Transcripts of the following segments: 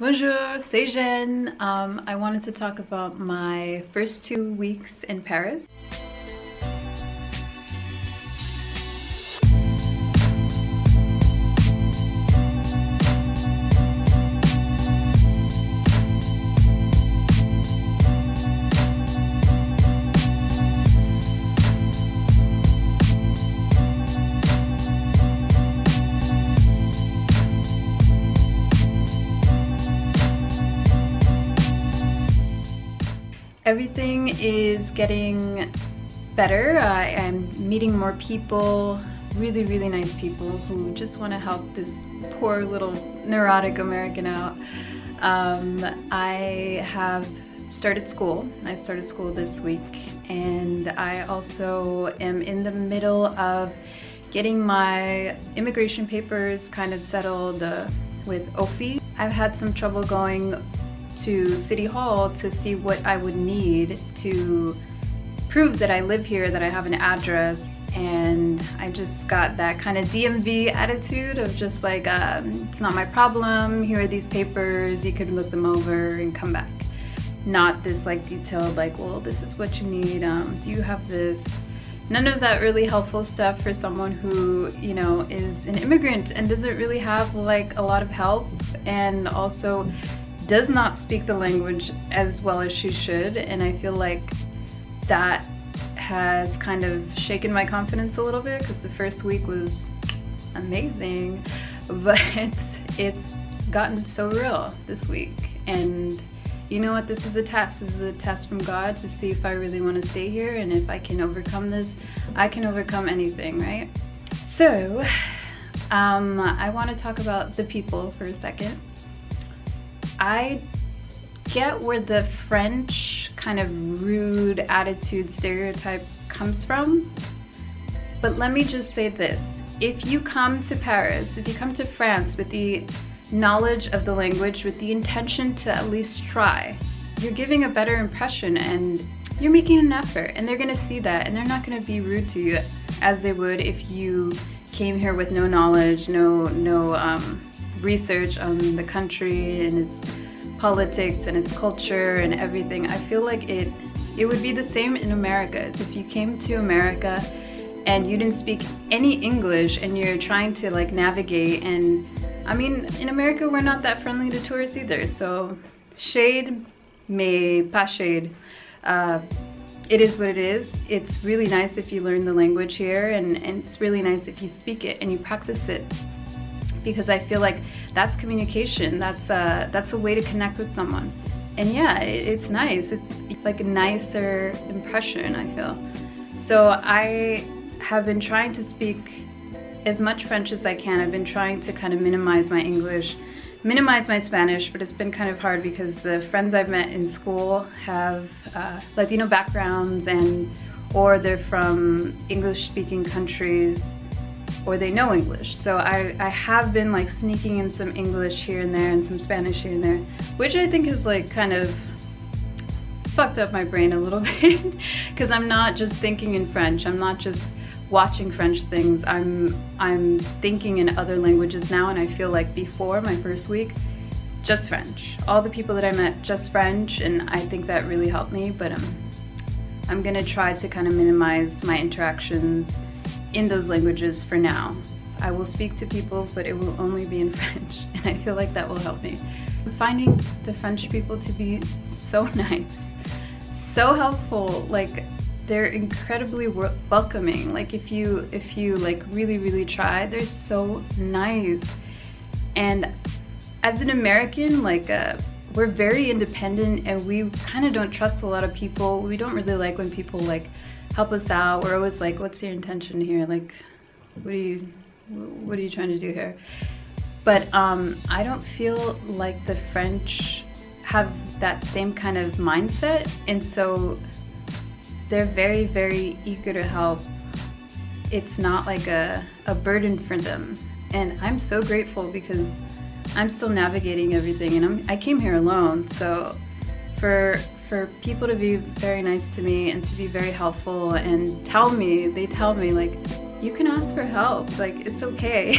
Bonjour, c'est Jen. Um, I wanted to talk about my first two weeks in Paris. Everything is getting better. I am meeting more people, really, really nice people who just want to help this poor little neurotic American out. Um, I have started school. I started school this week and I also am in the middle of getting my immigration papers kind of settled uh, with OFII. I've had some trouble going to City Hall to see what I would need to prove that I live here, that I have an address, and I just got that kind of DMV attitude of just like, um, it's not my problem, here are these papers, you can look them over and come back. Not this like detailed like, well, this is what you need, um, do you have this? None of that really helpful stuff for someone who, you know, is an immigrant and doesn't really have like a lot of help. And also does not speak the language as well as she should and I feel like that has kind of shaken my confidence a little bit because the first week was amazing but it's gotten so real this week. And you know what? This is a test. This is a test from God to see if I really want to stay here and if I can overcome this. I can overcome anything right? So um, I want to talk about the people for a second I get where the French kind of rude attitude stereotype comes from. But let me just say this. If you come to Paris, if you come to France with the knowledge of the language, with the intention to at least try, you're giving a better impression and you're making an effort and they're gonna see that and they're not gonna be rude to you as they would if you came here with no knowledge, no, no um, research on the country and its politics and its culture and everything, I feel like it it would be the same in America. If you came to America and you didn't speak any English and you're trying to like navigate and I mean in America we're not that friendly to tourists either. So shade may pas shade uh, it is what it is. It's really nice if you learn the language here and, and it's really nice if you speak it and you practice it because I feel like that's communication. That's a, that's a way to connect with someone. And yeah, it, it's nice. It's like a nicer impression, I feel. So I have been trying to speak as much French as I can. I've been trying to kind of minimize my English, minimize my Spanish, but it's been kind of hard because the friends I've met in school have uh, Latino backgrounds and or they're from English speaking countries or they know English. So I, I have been like sneaking in some English here and there and some Spanish here and there, which I think is like kind of fucked up my brain a little bit because I'm not just thinking in French. I'm not just watching French things. I'm I'm thinking in other languages now and I feel like before my first week just French. All the people that I met just French and I think that really helped me but um I'm gonna try to kind of minimize my interactions in those languages for now. I will speak to people, but it will only be in French, and I feel like that will help me. I'm finding the French people to be so nice, so helpful, like they're incredibly welcoming. Like if you, if you like really, really try, they're so nice. And as an American, like uh, we're very independent and we kind of don't trust a lot of people. We don't really like when people like help us out. We're always like, what's your intention here? Like, what are you, what are you trying to do here? But um, I don't feel like the French have that same kind of mindset. And so they're very, very eager to help. It's not like a, a burden for them. And I'm so grateful because I'm still navigating everything and I'm, I came here alone. So for for people to be very nice to me and to be very helpful and tell me, they tell me like, you can ask for help, like it's okay.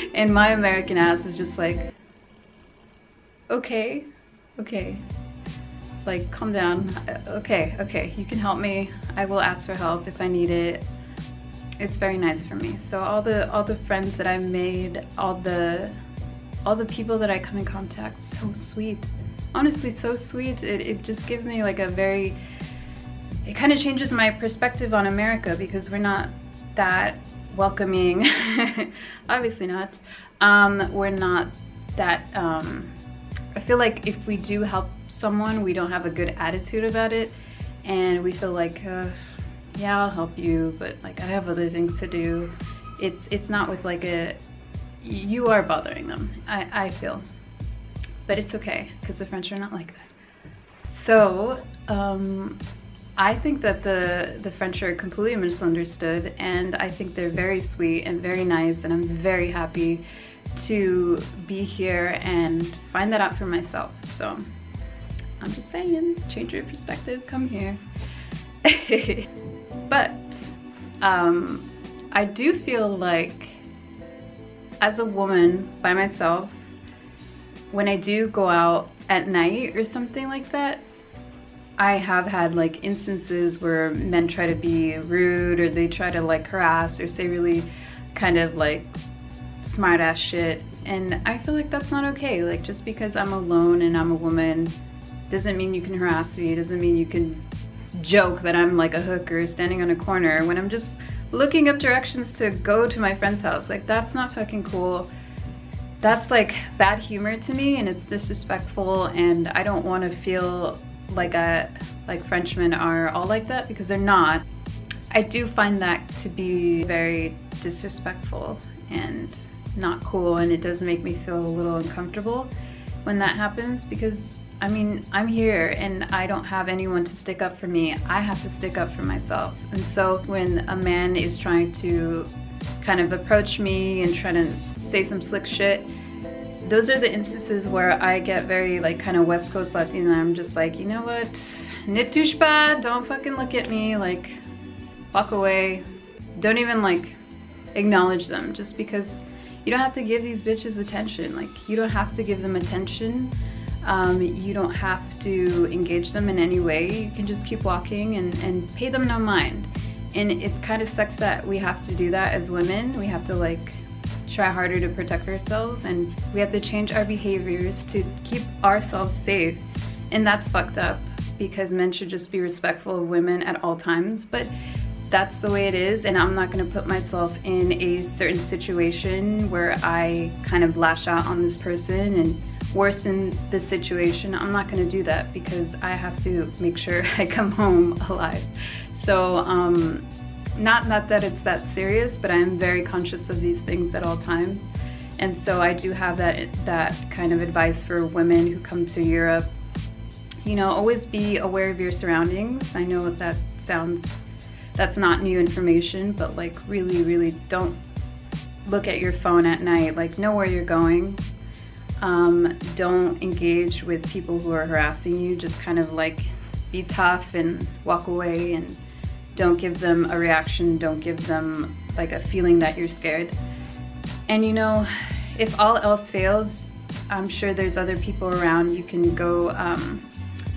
and my American ass is just like, okay, okay, like calm down. Uh, okay, okay, you can help me. I will ask for help if I need it. It's very nice for me. So all the all the friends that I've made, all the all the people that I come in contact, so sweet. Honestly, so sweet. It, it just gives me like a very, it kind of changes my perspective on America because we're not that welcoming. Obviously not. Um, we're not that, um, I feel like if we do help someone, we don't have a good attitude about it. And we feel like, uh, yeah, I'll help you, but like I have other things to do. It's, it's not with like a, you are bothering them, I, I feel. But it's okay, because the French are not like that. So, um, I think that the, the French are completely misunderstood and I think they're very sweet and very nice and I'm very happy to be here and find that out for myself. So I'm just saying, change your perspective, come here. but um, I do feel like as a woman by myself, when I do go out at night or something like that, I have had like instances where men try to be rude or they try to like harass or say really kind of like smart ass shit. And I feel like that's not okay. Like just because I'm alone and I'm a woman doesn't mean you can harass me. Doesn't mean you can joke that I'm like a hooker standing on a corner when I'm just looking up directions to go to my friend's house. Like that's not fucking cool. That's like bad humor to me and it's disrespectful and I don't want to feel like a like Frenchmen are all like that because they're not. I do find that to be very disrespectful and not cool and it does make me feel a little uncomfortable when that happens because I mean, I'm here and I don't have anyone to stick up for me. I have to stick up for myself. And so when a man is trying to kind of approach me and try to say some slick shit, those are the instances where I get very like kind of West Coast Latina. I'm just like, you know what? Touche don't fucking look at me, like walk away. Don't even like acknowledge them just because you don't have to give these bitches attention. Like you don't have to give them attention um, you don't have to engage them in any way. You can just keep walking and, and pay them no mind. And it kind of sucks that we have to do that as women. We have to like try harder to protect ourselves and we have to change our behaviors to keep ourselves safe. And that's fucked up because men should just be respectful of women at all times. But that's the way it is and I'm not gonna put myself in a certain situation where I kind of lash out on this person and worsen the situation. I'm not gonna do that because I have to make sure I come home alive. So, um, not, not that it's that serious, but I'm very conscious of these things at all times. And so I do have that, that kind of advice for women who come to Europe. You know, always be aware of your surroundings. I know that sounds, that's not new information, but like really, really don't look at your phone at night. Like know where you're going, um, don't engage with people who are harassing you. Just kind of like be tough and walk away and don't give them a reaction. Don't give them like a feeling that you're scared. And you know, if all else fails, I'm sure there's other people around. You can go um,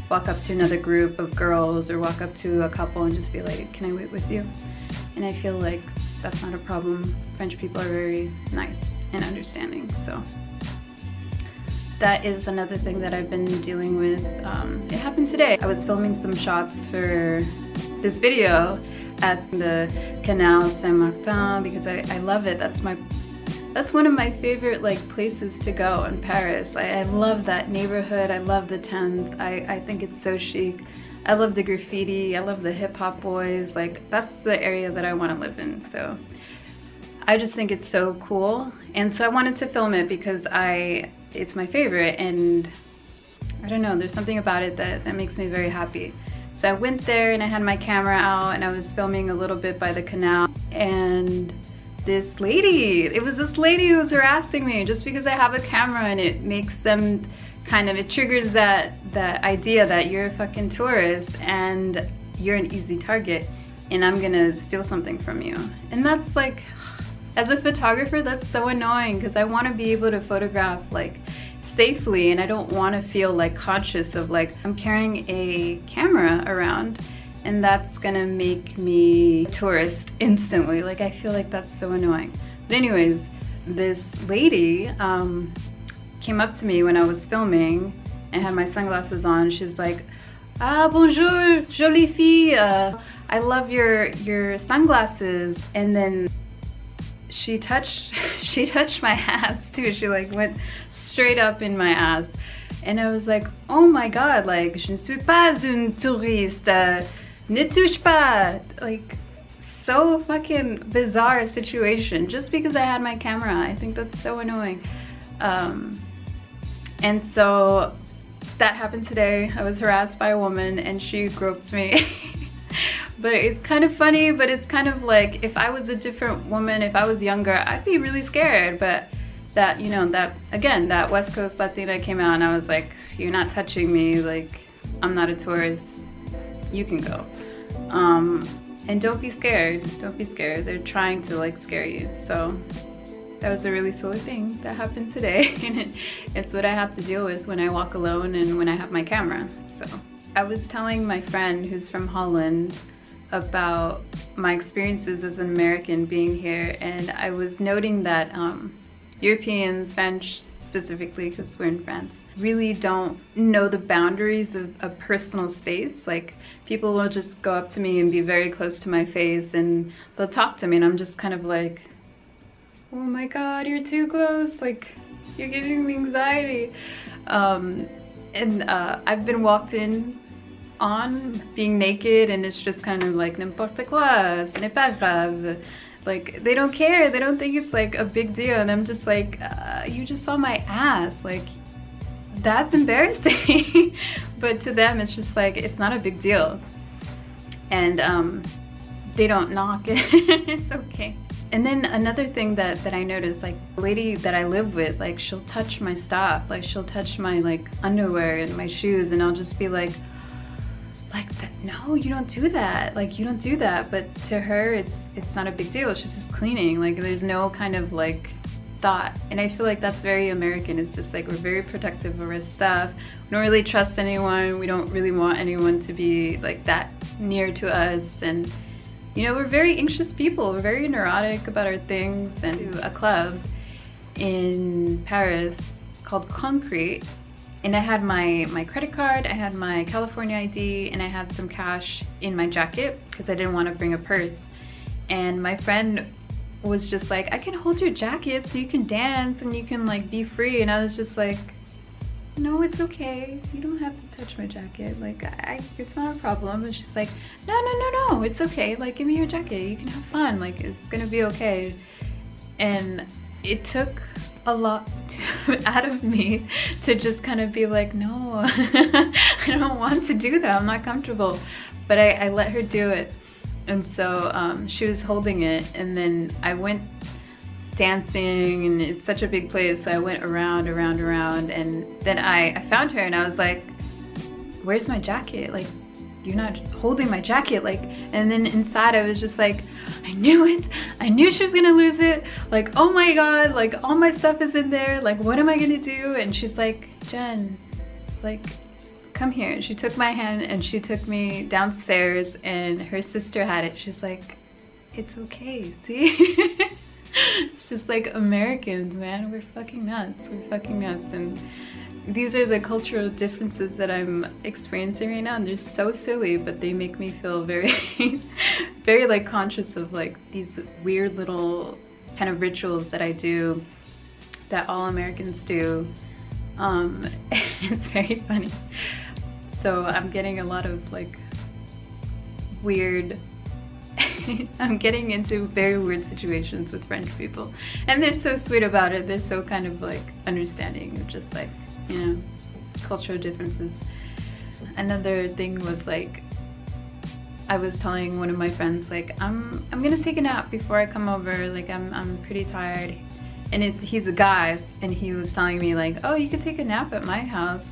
walk up to another group of girls or walk up to a couple and just be like, can I wait with you? And I feel like that's not a problem. French people are very nice and understanding, so that is another thing that I've been dealing with. Um, it happened today. I was filming some shots for this video at the Canal Saint-Martin because I, I love it. That's my that's one of my favorite like places to go in Paris. I, I love that neighborhood. I love the 10th. I, I think it's so chic. I love the graffiti. I love the hip hop boys. Like that's the area that I want to live in. So I just think it's so cool. And so I wanted to film it because I it's my favorite and I don't know, there's something about it that, that makes me very happy. So I went there and I had my camera out and I was filming a little bit by the canal and this lady, it was this lady who was harassing me just because I have a camera and it makes them kind of, it triggers that, that idea that you're a fucking tourist and you're an easy target and I'm gonna steal something from you. And that's like, as a photographer, that's so annoying because I want to be able to photograph like safely and I don't want to feel like conscious of like I'm carrying a camera around and that's gonna make me tourist instantly. Like I feel like that's so annoying. But anyways, this lady um, came up to me when I was filming and had my sunglasses on. She's like, ah, bonjour, jolie fille. Uh, I love your, your sunglasses. And then she touched, she touched my ass too. She like went straight up in my ass. And I was like, oh my God, like, je ne suis pas une touriste. Ne touche pas. Like, so fucking bizarre situation just because I had my camera. I think that's so annoying. Um, and so that happened today. I was harassed by a woman and she groped me. but it's kind of funny, but it's kind of like if I was a different woman, if I was younger, I'd be really scared. But that, you know, that again, that West Coast Latina came out and I was like, you're not touching me. Like, I'm not a tourist. You can go. Um, and don't be scared. Don't be scared. They're trying to like scare you. So that was a really silly thing that happened today. and it's what I have to deal with when I walk alone and when I have my camera. So I was telling my friend who's from Holland about my experiences as an American being here and I was noting that um, Europeans, French specifically because we're in France, really don't know the boundaries of, a personal space. Like people will just go up to me and be very close to my face and they'll talk to me and I'm just kind of like, oh my God, you're too close. Like you're giving me anxiety. Um, and uh, I've been walked in on being naked and it's just kind of like n'importe quoi, ce n'est pas grave. Like they don't care, they don't think it's like a big deal and I'm just like, uh, you just saw my ass. Like that's embarrassing. but to them, it's just like, it's not a big deal. And um, they don't knock it, it's okay. And then another thing that, that I noticed, like the lady that I live with, like she'll touch my stuff, like she'll touch my like underwear and my shoes and I'll just be like, like no, you don't do that. Like you don't do that. But to her, it's it's not a big deal. She's just cleaning. Like there's no kind of like thought. And I feel like that's very American. It's just like we're very protective of our stuff. We don't really trust anyone. We don't really want anyone to be like that near to us. And you know, we're very anxious people. We're very neurotic about our things. And a club in Paris called Concrete. And I had my, my credit card, I had my California ID, and I had some cash in my jacket because I didn't want to bring a purse. And my friend was just like, I can hold your jacket so you can dance and you can like be free. And I was just like, no, it's okay. You don't have to touch my jacket. Like, I, it's not a problem. And she's like, no, no, no, no, it's okay. Like, give me your jacket. You can have fun. Like, it's gonna be okay. And it took a lot out of me to just kind of be like, no, I don't want to do that. I'm not comfortable. But I, I let her do it. And so um, she was holding it and then I went dancing and it's such a big place. So I went around, around, around and then I, I found her and I was like, where's my jacket? Like, you're not holding my jacket. Like, and then inside I was just like, I knew it. I knew she was gonna lose it. Like, oh my God, like all my stuff is in there. Like, what am I gonna do? And she's like, Jen, like, come here. And she took my hand and she took me downstairs and her sister had it. She's like, it's okay, see? it's just like Americans, man. We're fucking nuts. We're fucking nuts. And these are the cultural differences that I'm experiencing right now and they're so silly but they make me feel very very like conscious of like these weird little kind of rituals that I do that all Americans do. Um, it's very funny. So I'm getting a lot of like weird I'm getting into very weird situations with French people. And they're so sweet about it. They're so kind of like understanding just like you know cultural differences. Another thing was like I was telling one of my friends like I'm I'm gonna take a nap before I come over. Like I'm, I'm pretty tired. And it, he's a guy and he was telling me like oh you could take a nap at my house.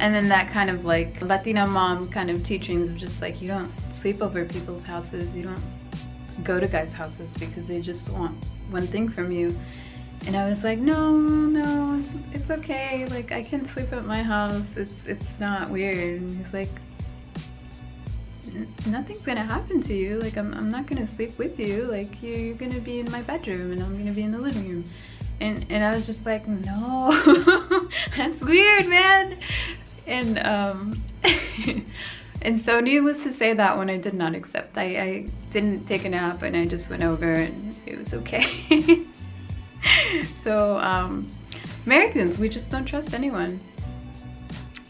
And then that kind of like Latina mom kind of teachings of just like you don't sleep over people's houses, you don't go to guys' houses because they just want one thing from you. And I was like, no, no, it's, it's okay. Like I can sleep at my house. It's it's not weird. And he's like, nothing's gonna happen to you. Like I'm, I'm not gonna sleep with you. Like you're, you're gonna be in my bedroom and I'm gonna be in the living room. And, and I was just like, no, that's weird, man. And um, and so needless to say that one I did not accept. I, I didn't take a nap and I just went over and it was okay. so um, Americans, we just don't trust anyone.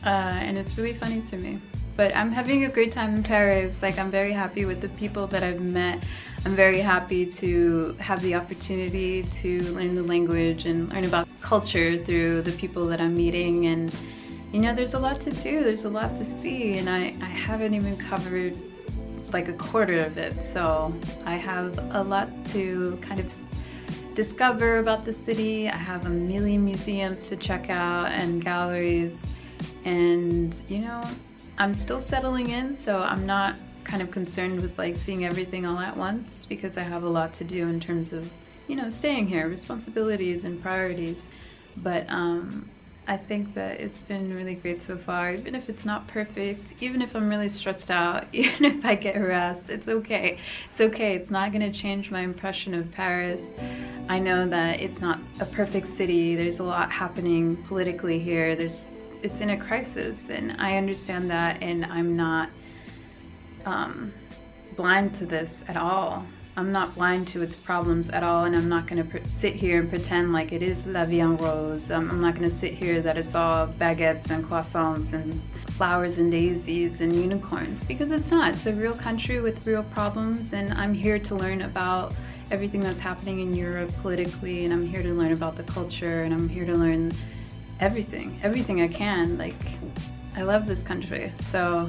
Uh, and it's really funny to me. But I'm having a great time in Paris. Like I'm very happy with the people that I've met. I'm very happy to have the opportunity to learn the language and learn about culture through the people that I'm meeting and you know there's a lot to do there's a lot to see and I, I haven't even covered like a quarter of it so I have a lot to kind of discover about the city. I have a million museums to check out and galleries. And you know I'm still settling in so I'm not kind of concerned with like seeing everything all at once because I have a lot to do in terms of you know staying here responsibilities and priorities. But um I think that it's been really great so far, even if it's not perfect, even if I'm really stressed out, even if I get harassed, it's okay. It's okay, it's not gonna change my impression of Paris. I know that it's not a perfect city, there's a lot happening politically here, there's it's in a crisis and I understand that and I'm not um, blind to this at all. I'm not blind to its problems at all and I'm not going to sit here and pretend like it is la vie en rose. Um, I'm not going to sit here that it's all baguettes and croissants and flowers and daisies and unicorns because it's not. It's a real country with real problems and I'm here to learn about everything that's happening in Europe politically and I'm here to learn about the culture and I'm here to learn everything, everything I can. Like, I love this country. So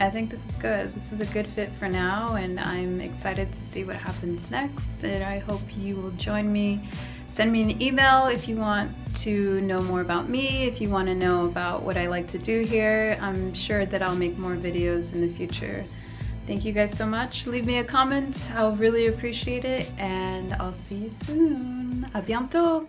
I think this is good. This is a good fit for now and I'm excited to see what happens next and I hope you will join me. Send me an email if you want to know more about me, if you want to know about what I like to do here. I'm sure that I'll make more videos in the future. Thank you guys so much. Leave me a comment. I'll really appreciate it and I'll see you soon. A bientôt!